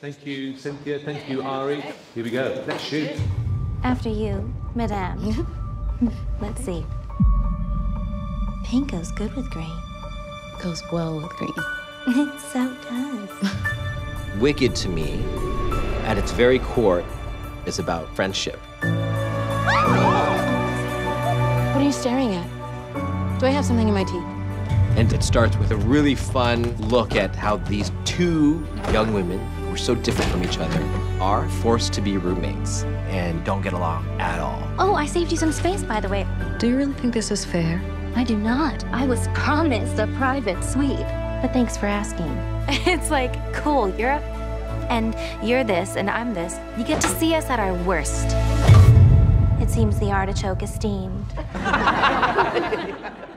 Thank you, Cynthia. Thank you, Ari. Here we go. Let's shoot. After you, Madame. Let's see. Pink goes good with green. Goes well with green. It so does. Wicked to me, at its very core, is about friendship. What are you staring at? Do I have something in my teeth? And it starts with a really fun look at how these two young women, who are so different from each other, are forced to be roommates and don't get along at all. Oh, I saved you some space, by the way. Do you really think this is fair? I do not. I was promised a private suite. But thanks for asking. It's like, cool, you're a... And you're this, and I'm this. You get to see us at our worst. It seems the artichoke is steamed.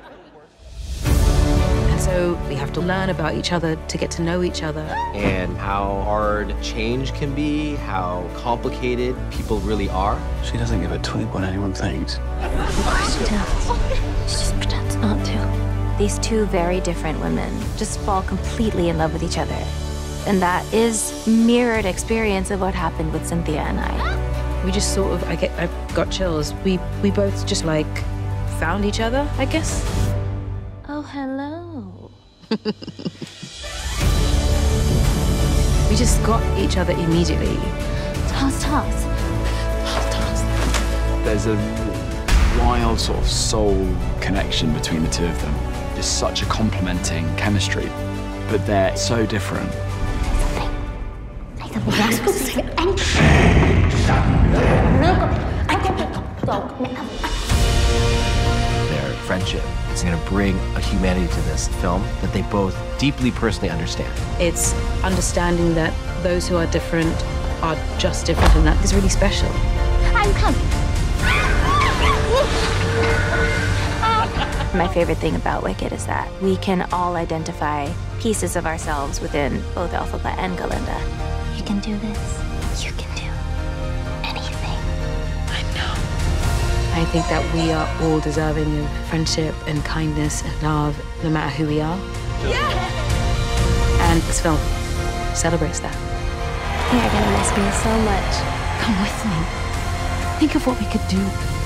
And so we have to learn about each other to get to know each other. And how hard change can be, how complicated people really are. She doesn't give a twig what anyone thinks. She just pretends not to. These two very different women just fall completely in love with each other. And that is mirrored experience of what happened with Cynthia and I. We just sort of, I get, I got chills. We, we both just like found each other, I guess. Oh, hello. We just got each other immediately. Toss, toss. There's a wild sort of soul connection between the two of them. Just such a complementing chemistry, but they're so different. Say something. You're not supposed friendship is going to bring a humanity to this film that they both deeply personally understand. It's understanding that those who are different are just different, and that is really special. I'm coming. My favorite thing about Wicked is that we can all identify pieces of ourselves within both Elphaba and Galinda. You can do this. You can I think that we are all deserving of friendship and kindness and love, no matter who we are. And this film celebrates that. You're gonna miss me so much. Come with me. Think of what we could do.